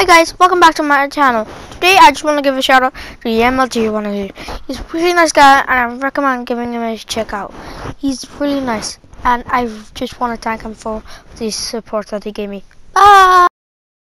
Hi guys, welcome back to my channel. Today I just want to give a shout out to ymlg1. He's a really nice guy and I recommend giving him a check out. He's really nice and I just want to thank him for the support that he gave me. Bye!